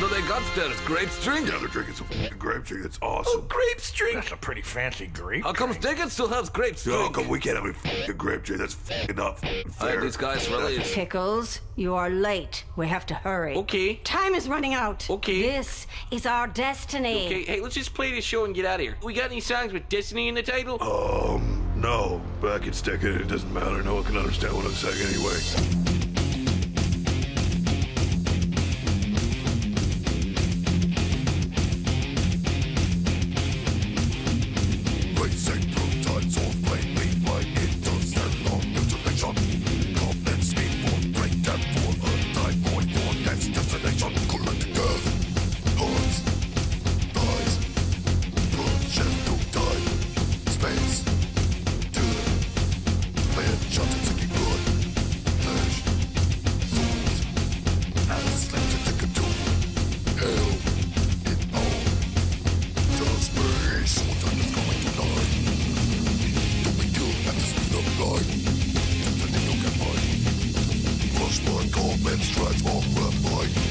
What do they got there? It's grape drink. Yeah, they're drinking some fucking grape drink. It's awesome. Oh, grape drink. That's a pretty fancy grape. How come drink. Dickens still has grape Oh, drink? come, we can't have any fucking grape drink. That's fucking not fucking Hey, fair. these guys really. Pickles, you are late. We have to hurry. Okay. Time is running out. Okay. This is our destiny. Okay, hey, let's just play this show and get out of here. We got any songs with Destiny in the title? Um, no. But I can stick it. It doesn't matter. No one can understand what I'm saying anyway. transform, men's transform, refine